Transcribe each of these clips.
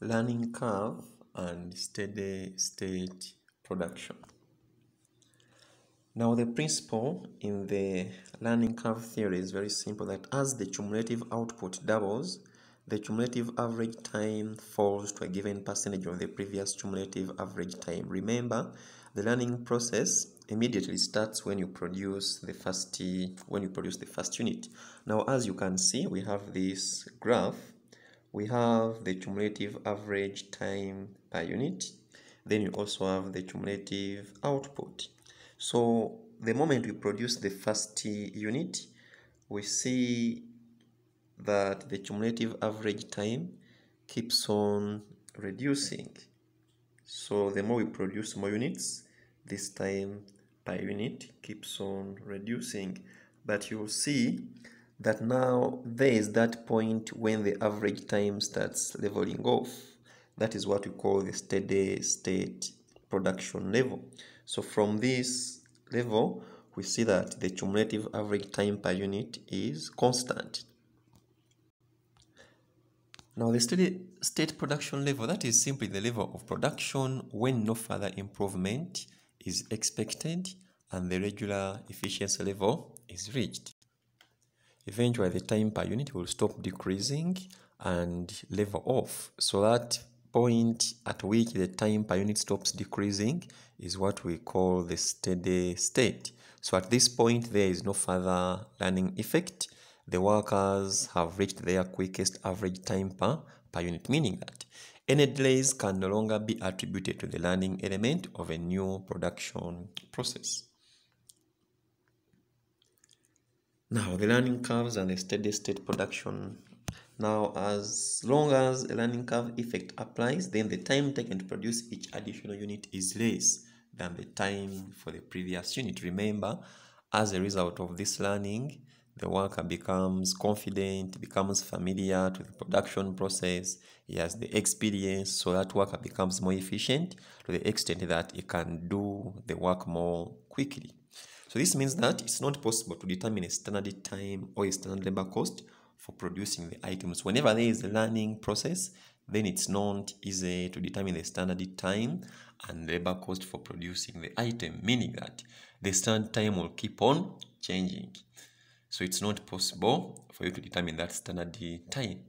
learning curve and steady state production. Now the principle in the learning curve theory is very simple that as the cumulative output doubles, the cumulative average time falls to a given percentage of the previous cumulative average time. Remember, the learning process immediately starts when you produce the first when you produce the first unit. Now as you can see, we have this graph we have the cumulative average time per unit then you also have the cumulative output. So the moment we produce the first unit we see that the cumulative average time keeps on reducing. So the more we produce more units this time per unit keeps on reducing. But you'll see that now there is that point when the average time starts leveling off. That is what we call the steady state production level. So from this level, we see that the cumulative average time per unit is constant. Now the steady state production level, that is simply the level of production when no further improvement is expected and the regular efficiency level is reached. Eventually, the time per unit will stop decreasing and level off. So that point at which the time per unit stops decreasing is what we call the steady state. So at this point, there is no further learning effect. The workers have reached their quickest average time per, per unit, meaning that any delays can no longer be attributed to the learning element of a new production process. Now, the learning curves and the steady state production. Now, as long as a learning curve effect applies, then the time taken to produce each additional unit is less than the time for the previous unit. Remember, as a result of this learning, the worker becomes confident, becomes familiar to the production process, he has the experience, so that worker becomes more efficient to the extent that he can do the work more quickly. So this means that it's not possible to determine a standard time or a standard labor cost for producing the items. Whenever there is a learning process, then it's not easy to determine the standard time and labor cost for producing the item, meaning that the standard time will keep on changing. So it's not possible for you to determine that standard time.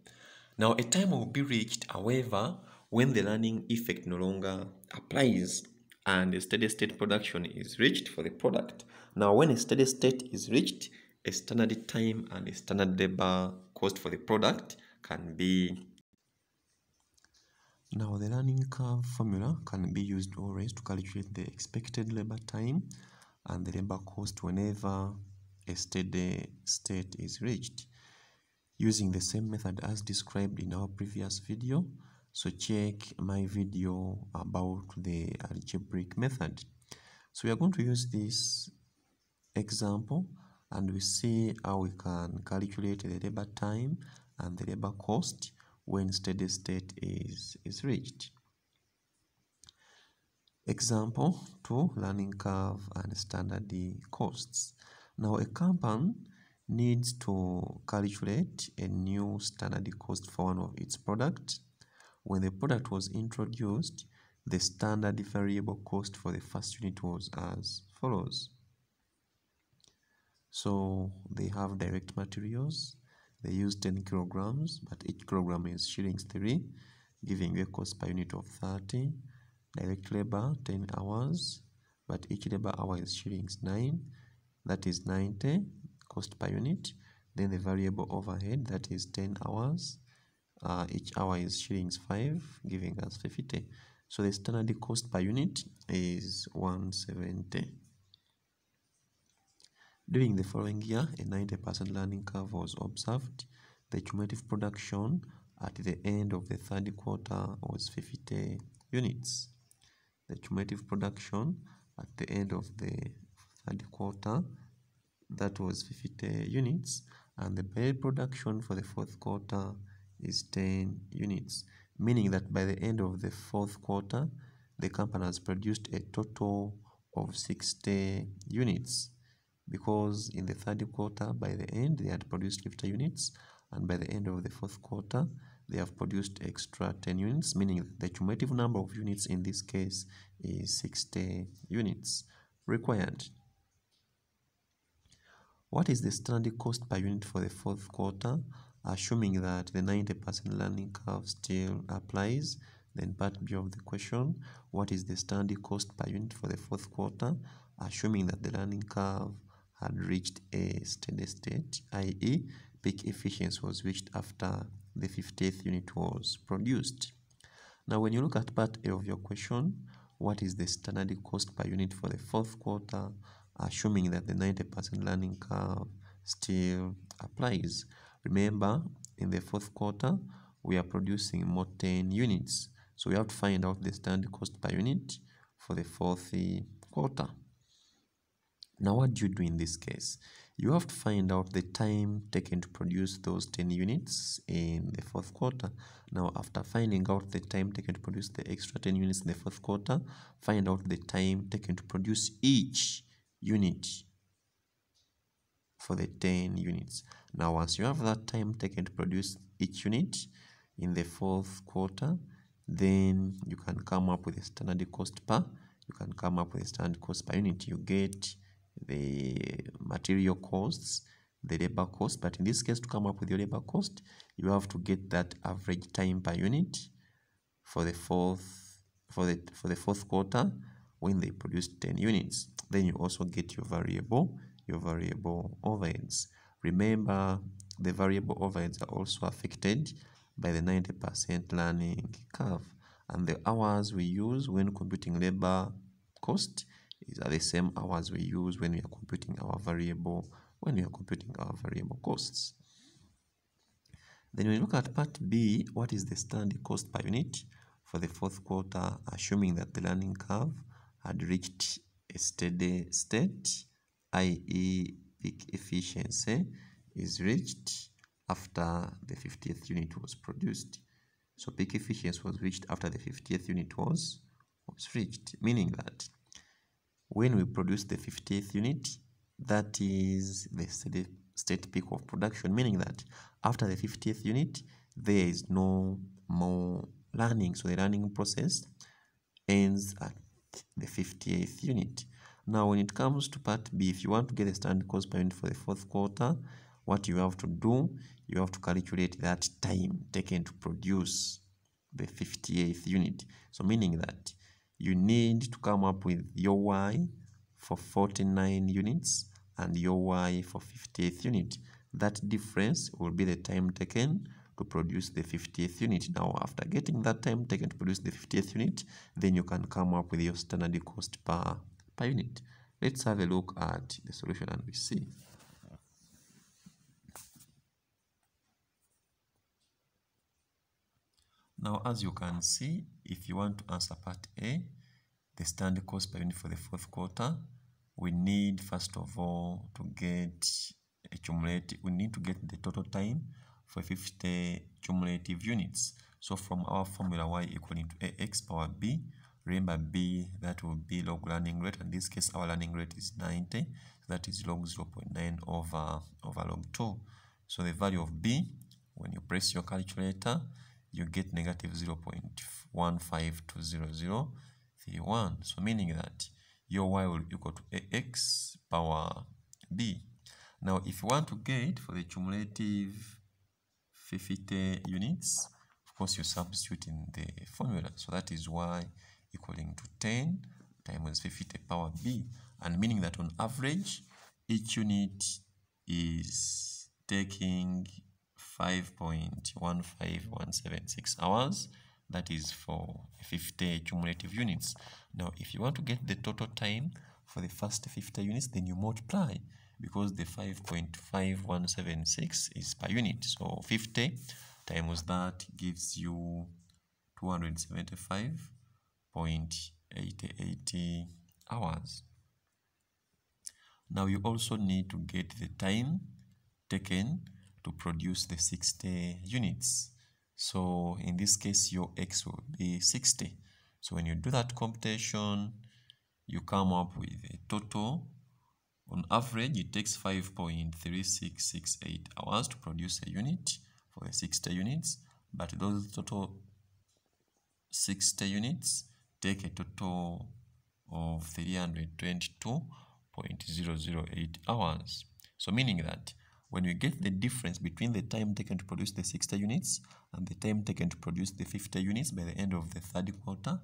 Now, a time will be reached, however, when the learning effect no longer applies and a steady state production is reached for the product. Now, when a steady state is reached, a standard time and a standard labor cost for the product can be. Now, the learning curve formula can be used always to calculate the expected labor time and the labor cost whenever a steady state is reached using the same method as described in our previous video so check my video about the algebraic method. So we are going to use this example and we see how we can calculate the labor time and the labor cost when steady state is, is reached. Example 2 learning curve and standard costs. Now a company needs to calculate a new standard cost for one of its products when the product was introduced, the standard variable cost for the first unit was as follows. So they have direct materials. They use 10 kilograms, but each kilogram is shillings 3, giving a cost per unit of 30. Direct labor 10 hours, but each labor hour is shillings 9. That is 90 cost per unit. Then the variable overhead, that is 10 hours uh, each hour is shillings 5 giving us 50 so the standard cost per unit is 170 during the following year a 90% learning curve was observed. The cumulative production at the end of the third quarter was 50 units. The cumulative production at the end of the third quarter that was 50 units. And the bale production for the fourth quarter is 10 units, meaning that by the end of the fourth quarter, the company has produced a total of 60 units because in the third quarter, by the end, they had produced 50 units, and by the end of the fourth quarter, they have produced extra 10 units, meaning the cumulative number of units in this case is 60 units required. What is the standard cost per unit for the fourth quarter? Assuming that the 90% learning curve still applies, then part B of the question, what is the standard cost per unit for the fourth quarter? Assuming that the learning curve had reached a steady state, i.e. peak efficiency was reached after the 50th unit was produced. Now, when you look at part A of your question, what is the standard cost per unit for the fourth quarter, assuming that the 90% learning curve still applies? Remember, in the fourth quarter, we are producing more 10 units. So we have to find out the standard cost per unit for the fourth quarter. Now, what do you do in this case? You have to find out the time taken to produce those 10 units in the fourth quarter. Now, after finding out the time taken to produce the extra 10 units in the fourth quarter, find out the time taken to produce each unit for the 10 units. Now, once you have that time taken to produce each unit in the fourth quarter, then you can come up with a standard cost per. You can come up with a standard cost per unit. You get the material costs, the labor cost. But in this case, to come up with your labor cost, you have to get that average time per unit for the fourth for the for the fourth quarter when they produce 10 units. Then you also get your variable your variable overheads. Remember, the variable overheads are also affected by the 90% learning curve. And the hours we use when computing labor cost is are the same hours we use when we are computing our variable when we are computing our variable costs. Then we look at part B, what is the standard cost per unit for the fourth quarter, assuming that the learning curve had reached a steady state, i.e. peak efficiency is reached after the 50th unit was produced. So peak efficiency was reached after the 50th unit was, was reached, meaning that when we produce the 50th unit, that is the steady state peak of production, meaning that after the 50th unit, there is no more learning. So the learning process ends at the 50th unit. Now, when it comes to part B, if you want to get the standard cost per unit for the fourth quarter, what you have to do, you have to calculate that time taken to produce the 58th unit. So meaning that you need to come up with your Y for 49 units and your Y for 50th unit. That difference will be the time taken to produce the 50th unit. Now, after getting that time taken to produce the 50th unit, then you can come up with your standard cost per, per unit. Let's have a look at the solution and we see. Now, as you can see, if you want to answer part A, the standard cost per unit for the fourth quarter, we need first of all to get a cumulative, we need to get the total time for 50 cumulative units. So from our formula y equaling to ax power b, remember b that will be log learning rate. In this case, our learning rate is 90. So that is log 0.9 over, over log 2. So the value of b, when you press your calculator, you get negative 0.1520031. So meaning that your y will equal to ax power b. Now, if you want to get for the cumulative 50 units, of course, you substitute in the formula. So that is y equaling to 10 times 50 power b. And meaning that on average, each unit is taking 5.15176 hours. That is for 50 cumulative units. Now, if you want to get the total time for the first 50 units, then you multiply because the 5.5176 is per unit. So 50 times that gives you 275.88 hours. Now you also need to get the time taken to produce the 60 units. So in this case, your x will be 60. So when you do that computation, you come up with a total. On average, it takes 5.3668 hours to produce a unit for the 60 units. but those total 60 units take a total of 322.008 hours. So meaning that when we get the difference between the time taken to produce the 60 units and the time taken to produce the 50 units by the end of the third quarter,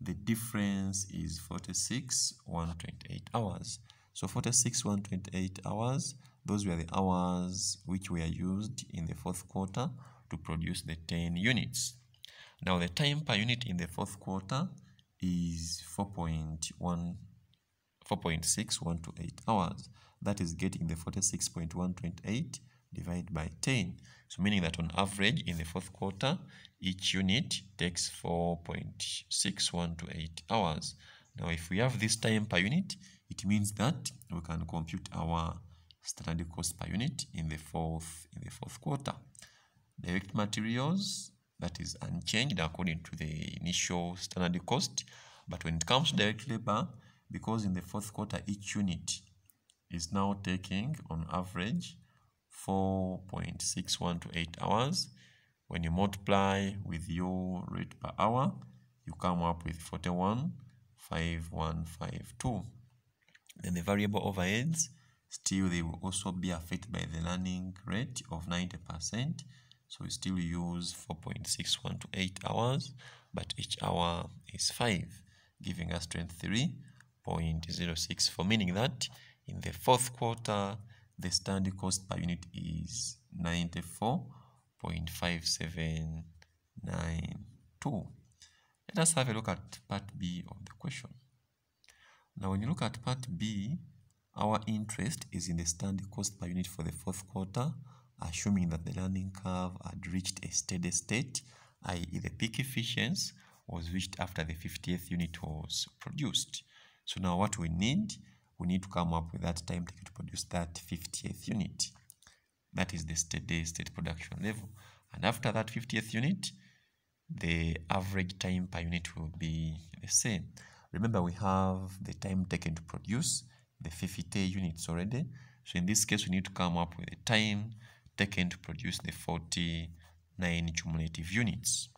the difference is 46 128 hours. So 46 128 hours, those were the hours which were used in the fourth quarter to produce the 10 units. Now the time per unit in the fourth quarter is 4.1 4.6128 hours. That is getting the 46.128 divided by 10. So meaning that on average in the fourth quarter, each unit takes 4.6128 hours. Now if we have this time per unit, it means that we can compute our standard cost per unit in the fourth in the fourth quarter. Direct materials that is unchanged according to the initial standard cost. But when it comes to direct labor, because in the fourth quarter each unit is now taking on average 4.61 to 8 hours. When you multiply with your rate per hour you come up with 415152 then the variable overheads still they will also be affected by the learning rate of 90% so we still use 4.61 to 8 hours but each hour is 5 giving us 23.064 meaning that in the fourth quarter the standard cost per unit is 94.5792 let us have a look at part b of the question now when you look at part b our interest is in the standard cost per unit for the fourth quarter assuming that the learning curve had reached a steady state i.e. the peak efficiency was reached after the 50th unit was produced. So now what we need, we need to come up with that time taken to produce that 50th unit. That is the steady state production level. And after that 50th unit, the average time per unit will be the same. Remember, we have the time taken to produce the 50 units already. So in this case, we need to come up with the time taken to produce the 49 cumulative units.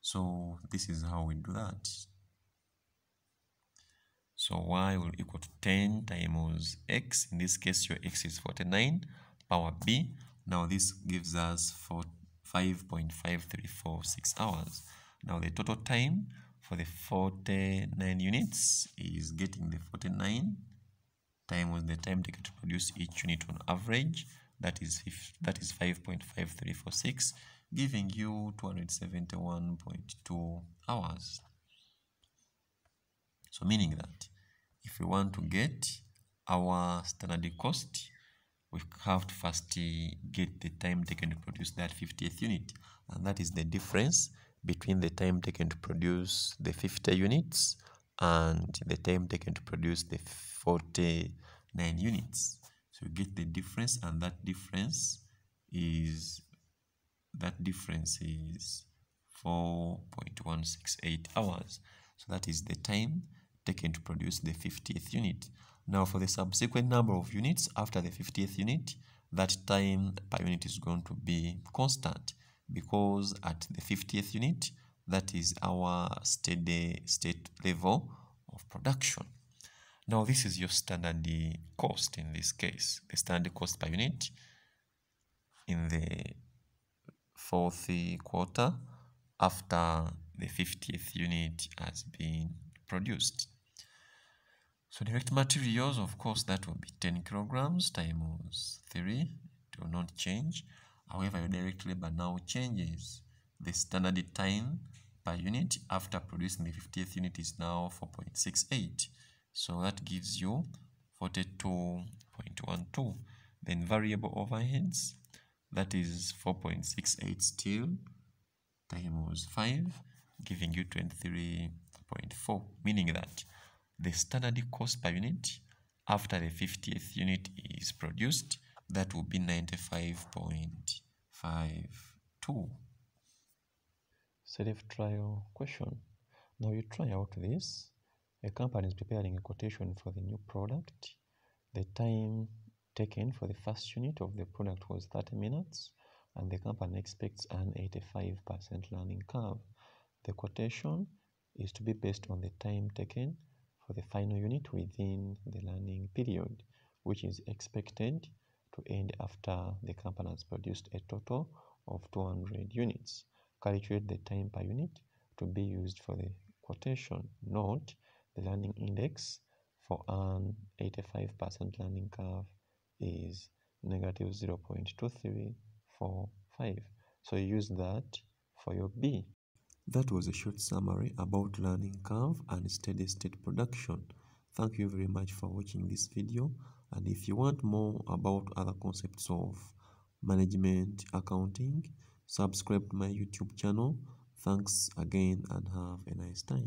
So this is how we do that. So y will equal to 10 times x. In this case, your x is 49 power b. Now this gives us 5.5346 hours. Now the total time for the 49 units is getting the 49 times the time taken to produce each unit on average. That is that is 5.5346 giving you 271.2 hours. So meaning that if we want to get our standard cost, we have to first uh, get the time taken to produce that 50th unit. And that is the difference between the time taken to produce the 50 units and the time taken to produce the 49 units. So you get the difference and that difference is that difference is 4.168 hours. So that is the time taken to produce the 50th unit. Now for the subsequent number of units after the 50th unit, that time per unit is going to be constant because at the 50th unit, that is our steady state level of production. Now this is your standard cost in this case, the standard cost per unit in the fourth quarter after the 50th unit has been produced. So direct materials, of course, that will be 10 kilograms times 3. It will not change. However, your direct labor now changes. The standard time per unit after producing the 50th unit is now 4.68. So that gives you 42.12. Then variable overheads, that is 4.68 still times 5 giving you 23.4 meaning that the standard cost per unit after the 50th unit is produced that will be 95.52 self trial question. Now you try out this. A company is preparing a quotation for the new product. The time taken for the first unit of the product was 30 minutes and the company expects an 85% learning curve. The quotation is to be based on the time taken for the final unit within the learning period, which is expected to end after the company has produced a total of 200 units. Calculate the time per unit to be used for the quotation. Note the learning index for an 85% learning curve is negative 0.2345. So use that for your B. That was a short summary about learning curve and steady state production. Thank you very much for watching this video and if you want more about other concepts of management accounting subscribe to my youtube channel thanks again and have a nice time